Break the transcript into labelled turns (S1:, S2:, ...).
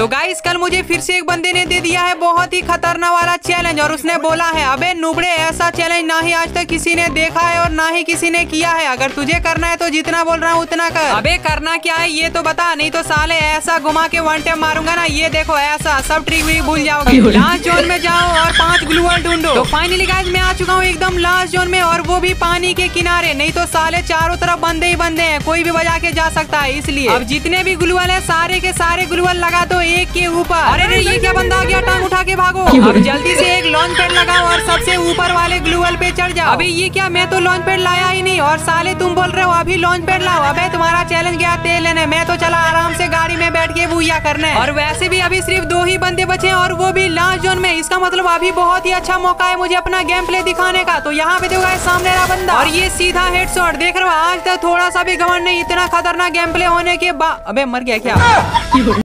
S1: तो गाइस कल मुझे फिर से एक बंदे ने दे दिया है बहुत ही खतरनाक वाला चैलेंज और उसने बोला है अबे नुबड़े ऐसा चैलेंज ना ही आज तक किसी ने देखा है और ना ही किसी ने किया है। अगर तुझे करना है तो जितना बोल रहा हूँ उतना कर। अबे करना क्या है ये तो बता नहीं तो साले ऐसा घुमा के वन टाइम मारूँगा ना ये देखो ऐसा सब ट्रिक भी भूल जाओगे। लास्ट जोन में जाओ और वाल ढूंढो। तो फाइनली गाइस मैं आ चुका हूँ एकदम लास्ट जोन में और वो भी पानी के किनारे। नहीं तो साले चारों तरफ़ बंदे ही बंदे हैं। कोई भी बजा के जा सकता है इसलिए। अब जितने भी ग्लूअल है सारे के सारे ग्लूअल लगा दो एक के ऊपर। अरे ये क्या बंदा आ गया टांग उठा के भागो अब जल्दी से एक लॉन्च पैड लगाओ और सबसे ऊपर वाले ग्लूअल पे चढ़ जाओ। अभी ये क्या? मैं तो लॉन्च पैड लाया ही नहीं और साले तुम बोल रहे हो अभी लॉन्च पैड लाओ। अबे तुम्हारा चैलेंज गया तेल लेने। मैं तो चला आराम से गाड़ी में बैठ के बुया करने। और वैसे भी अभी सिर्फ़ दो ही बंदे बचे और वो भी लास्ट जोन में। इसका मतलब अभी बहुत ही अच्छा मौका है मुझे अपना गेम प्ले दिखाने का। तो यहाँ पे देखो गाइस सामने रहा बंदा। और ये सीधा हेडशॉट देख रहे हो आज तक थोड़ा सा भी घमंड नहीं इतना खतरनाक गेम प्ले होने के बाद अबे मर गया क्या?